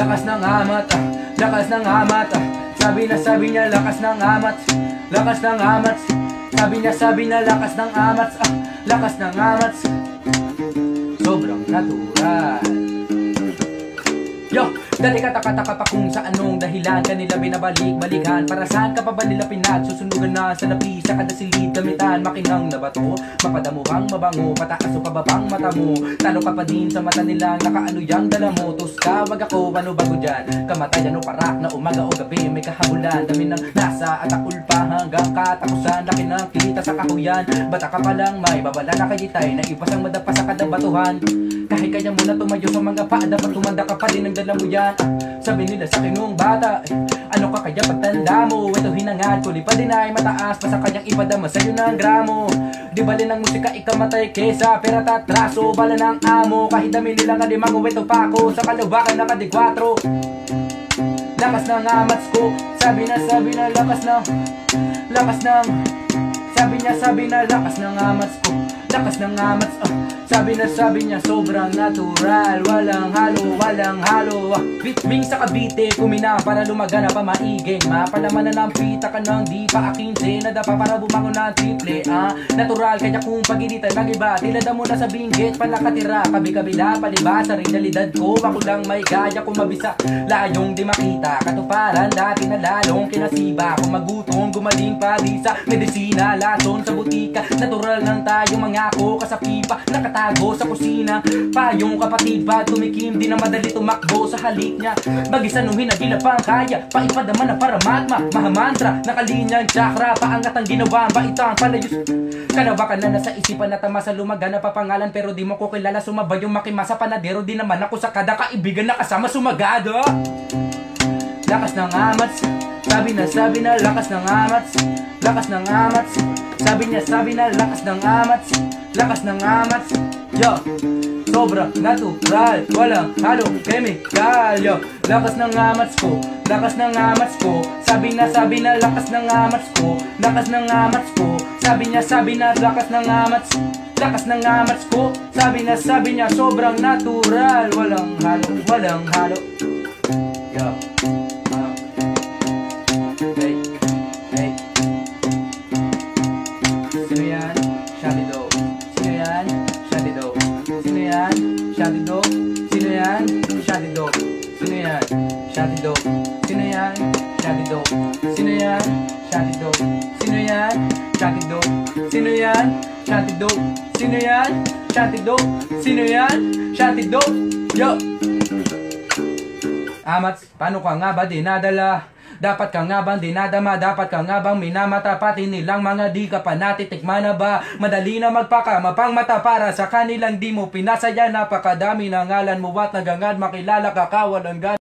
Lakas ng amat, ah, lakas ng amat ah. Sabi na sabi niya lakas ng amat. Lakas ng amat. Sabi niya sabi na lakas ng amat ah, Lakas ng amat. Sobrang natural Yo, dati kataka-taka pa kung sa anong dahilan. Kanila binabalik-balikan. Para saan ka pa ba nila pinagsusunugan na Sa napisa kada silid. Gamitan Makinang na bato. Mapadamuhang mabango. Pataas o pababang mata mo Talo ka pa din sa mata nila. Nakaano yang dala mo Tuska, wag ako, ano bago dyan. Kamatayan o parak na umaga o gabi May kahabulan. Dami ng nasa at akulpa Hanggang katakusan Laki ng kita sa kahuyan. Bata ka pa lang may babala na kayitay Na iwas ang madapa sa kada batuhan kahit kaya mo na tumayo sa mga paa Dapat tumanda ka pa din ang dala mo yan. Sabi nila sa kinong bata eh, Ano ka kaya pagtanda mo? Ito hinangad ko Di pa din ay mataas Pa sa kanyang ipadama sa'yo ng gramo. Di bali ng musika ikamatay kesa Pera tatraso Bala ng amo. Kahit dami nila nga limang Ito pa ako Sa kalubakan na kadigwatro Lakas ng amats ko Sabi na sabi na lakas ng Lakas ng Sabi niya sabi na lakas ng amats ko Lakas ng amats ah. Sabi na sabi niya sobrang natural. Walang halo, walang halo ah. Bitbing sa kabite Kumina para lumagana pa maiging Mapalaman na ng pita ka ng di pa akinse. Nadapa para bumangon na triple ah. Natural kaya kung paginitan ng iba. Tilada mo na sa binggit palakatira Kabi-kabila paliba sa realidad ko. Ako lang may gaya kung mabisa. Layong di makita Katuparan dati na lalong kinasiba. Kung magutom gumaling pa di sa medisina. Lason sa butika Natural lang tayo mga ako kasapipa Nakatago sa kusina. Payong kapatid ba tumikim Di na madali tumakbo sa halik niya. Bagisanuhin na ginapang kaya Paipadaman na para magma Mahamantra. Nakalinyang chakra Paangat ang ginawa Baitang palayos Kalawakan na nasa isipan na tama sa lumaga na papangalan Pero di mo ko kilala sumabay yung makimasa panadero Di naman ako sa kada kaibigan na kasama sumagado. Lakas ng amats Sabi na sabi na lakas ng amats Lakas ng amats Sabi niya sabi na lakas ng amats Lakas ng amats Yo Sobra natural. Walang halong chemical Yo. Lakas ng amats ko Lakas ng amats ko. Sabi na sabi na lakas ng amats ko. Lakas ng amats ko. Sabi niya sabi na lakas ng amats Lakas ng amats ko. Sabi na sabi niya sobrang natural. Walang halo Walang halo. Yo Sino yan? Shadido Sino yan? Shadido Sino yan? Shadido Sino yan? Shadido Sino yan? Shadido Sino yan? Shadido Sino yan? Shadido Sino yan? Shadido Yo! Amats, paano ka nga ba dinadala? Dapat ka nga bang dinadama? Dapat ka nga bang minamata? Pati nilang mga di ka pa natitikman na ba? Madali na magpakama pang mata para sa kanilang di mo pinasaya Napakadami na ngalan mo at nagangad makilala ka kawalan gan